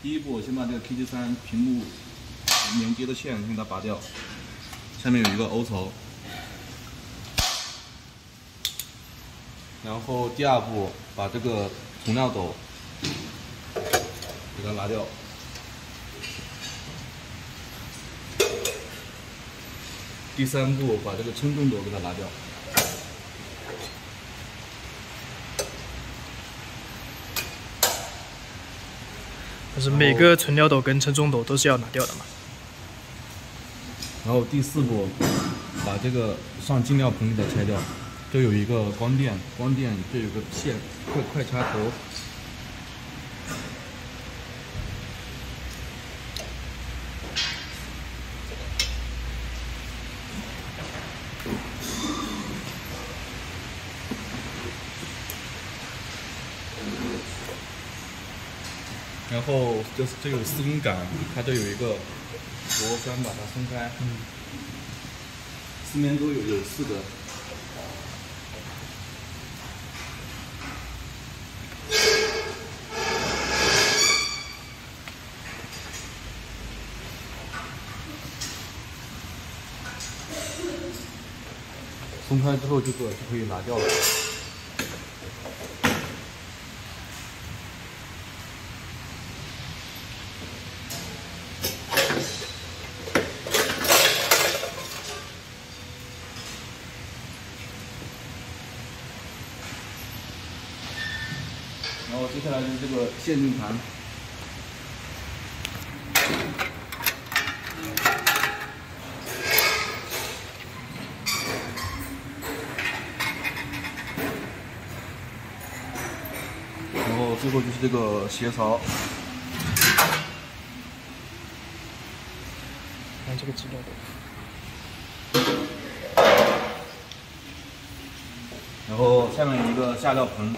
第一步，先把这个 KT 三屏幕连接的线给它拔掉，下面有一个凹槽。然后第二步，把这个存料斗给它拿掉。第三步，把这个称重斗给它拿掉。就是每个存料斗跟称重斗都是要拿掉的嘛。然后第四步，把这个上进料棚给它拆掉，这有一个光电，光电这有个线，快快插头。然后就是这有四根杆，它这有一个螺栓，把它松开。嗯。四面都有有四个。松开之后，这个就可以拿掉了。然后接下来就是这个限定盘，然后最后就是这个斜槽，看这个资料然后下面一个下料盆。